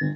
Yeah.